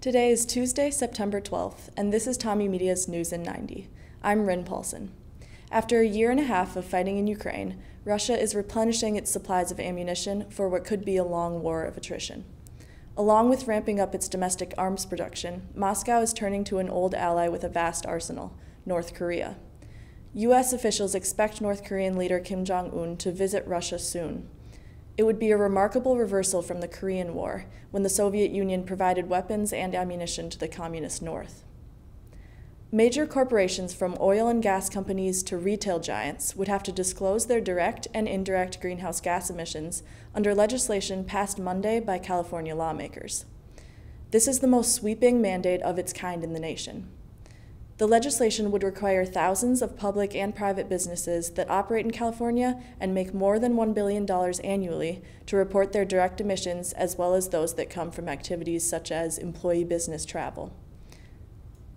Today is Tuesday, September 12th, and this is TommieMedia's News in 90. I'm Rhynn Paulson. After a year and a half of fighting in Ukraine, Russia is replenishing its supplies of ammunition for what could be a long war of attrition. Along with ramping up its domestic arms production, Moscow is turning to an old ally with a vast arsenal, North Korea. U.S. officials expect North Korean leader Kim Jong un to visit Russia soon. It would be a remarkable reversal from the Korean War, when the Soviet Union provided weapons and ammunition to the Communist North. Major corporations from oil and gas companies to retail giants would have to disclose their direct and indirect greenhouse gas emissions under legislation passed Monday by California lawmakers. This is the most sweeping mandate of its kind in the nation. The legislation would require thousands of public and private businesses that operate in California and make more than $1 billion annually to report their direct emissions as well as those that come from activities such as employee business travel.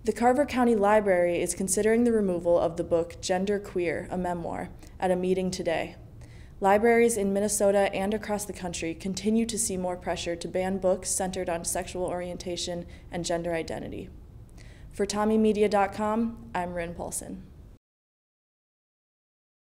The Carver County Library is considering the removal of the book Gender Queer, a memoir, at a meeting today. Libraries in Minnesota and across the country continue to see more pressure to ban books centered on sexual orientation and gender identity. For TommieMedia.com, I'm Rhynn Paulson.